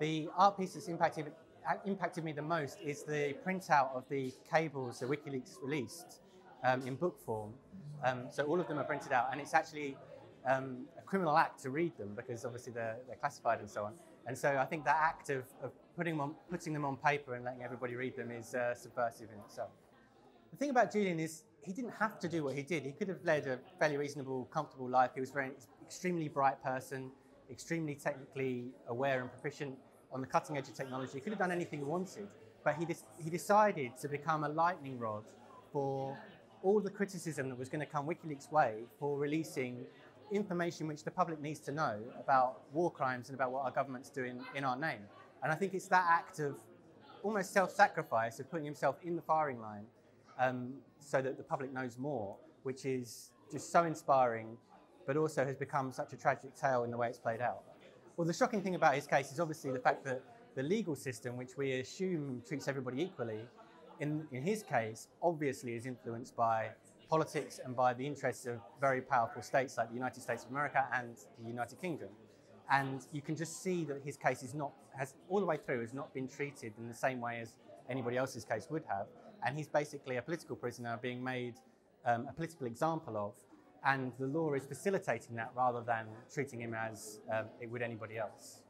The art piece that's impacted, impacted me the most is the printout of the cables that WikiLeaks released um, in book form. Um, so all of them are printed out, and it's actually um, a criminal act to read them because obviously they're, they're, classified and so on. And so I think that act of, of putting, them on, putting them on paper and letting everybody read them is uh, subversive in itself. The thing about Julian is he didn't have to do what he did. He could have led a fairly reasonable, comfortable life. He was very extremely bright person, extremely technically aware and proficient on the cutting edge of technology. He could have done anything he wanted, but he, he decided to become a lightning rod for all the criticism that was going to come WikiLeaks' way for releasing information which the public needs to know about war crimes and about what our government's doing in our name. And I think it's that act of almost self-sacrifice of putting himself in the firing line um, so that the public knows more, which is just so inspiring but also has become such a tragic tale in the way it's played out. Well, the shocking thing about his case is obviously the fact that the legal system, which we assume treats everybody equally, in, in his case, obviously is influenced by politics and by the interests of very powerful states like the United States of America and the United Kingdom. And you can just see that his case is not, has all the way through, has not been treated in the same way as anybody else's case would have. And he's basically a political prisoner being made um, a political example of and the law is facilitating that rather than treating him as um, it would anybody else.